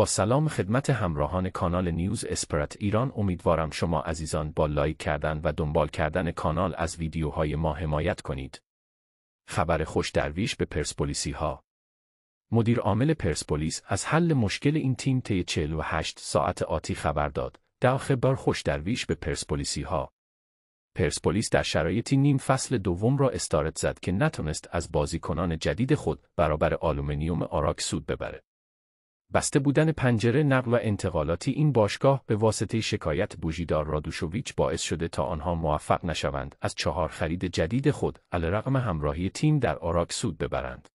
با سلام خدمت همراهان کانال نیوز اسپرت ایران امیدوارم شما عزیزان با لایک کردن و دنبال کردن کانال از ویدیوهای ما حمایت کنید. خبر خوش درویش به پرسپولیسی ها مدیر عامل پرسپولیس از حل مشکل این تیم طی 48 ساعت آتی خبر داد. در خبر خوش درویش به پرسپولیسی ها پرسپولیس در شرایطی نیم فصل دوم را استارت زد که نتونست از بازیکنان جدید خود برابر آلومینیوم اراک سود ببره. بسته بودن پنجره نقل و انتقالاتی این باشگاه به واسطه شکایت بوژیدار رادوشوویچ باعث شده تا آنها موفق نشوند از چهار خرید جدید خود علیرغم همراهی تیم در آراک سود ببرند.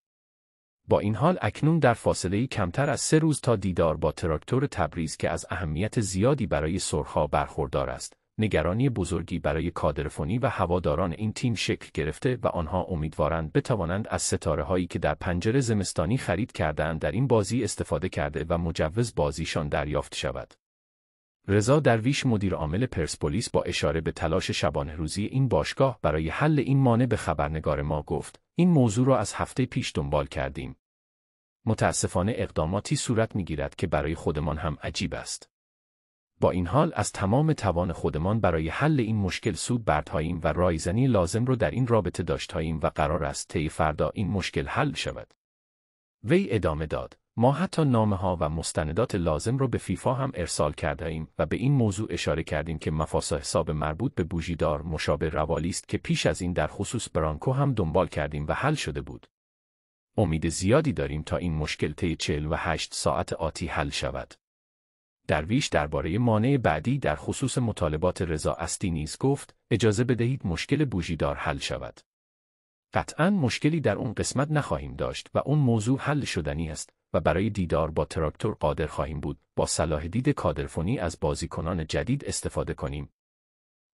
با این حال اکنون در فاصله کمتر از سه روز تا دیدار با تراکتور تبریز که از اهمیت زیادی برای سرخها برخوردار است، نگرانی بزرگی برای کادرفونی و هواداران این تیم شکل گرفته و آنها امیدوارند بتوانند از ستاره هایی که در پنجره زمستانی خرید کردهاند در این بازی استفاده کرده و مجوز بازیشان دریافت شود. رضا درویش مدیر عامل پرسپولیس با اشاره به تلاش شبانه روزی این باشگاه برای حل این مانع به خبرنگار ما گفت این موضوع را از هفته پیش دنبال کردیم. متاسفانه اقداماتی صورت می‌گیرد که برای خودمان هم عجیب است. با این حال از تمام توان خودمان برای حل این مشکل سود بردهاییم و رایزنی لازم رو در این رابطه داشتهاییم و قرار است طی فردا این مشکل حل شود. وی ادامه داد. ما حتی نامه ها و مستندات لازم را به فیفا هم ارسال کرده ایم و به این موضوع اشاره کردیم که مفاسا حساب مربوط به بوژیدار مشابه روالی است که پیش از این در خصوص برانکو هم دنبال کردیم و حل شده بود. امید زیادی داریم تا این مشکل طی 48 ساعت آتی حل شود. درویش درباره مانع بعدی در خصوص مطالبات رضا اسدی نیز گفت اجازه بدهید مشکل بوژیدار حل شود. قطعا مشکلی در اون قسمت نخواهیم داشت و اون موضوع حل شدنی است و برای دیدار با تراکتور قادر خواهیم بود با صلاح دید کادرفنی از بازیکنان جدید استفاده کنیم.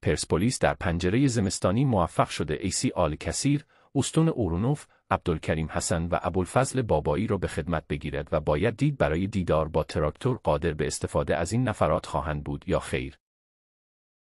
پرسپولیس در پنجره زمستانی موفق شده عیسی آل کثیر، استون اورونوف، عبدالکریم حسن و ابوالفضل بابایی را به خدمت بگیرد و باید دید برای دیدار با تراکتور قادر به استفاده از این نفرات خواهند بود یا خیر.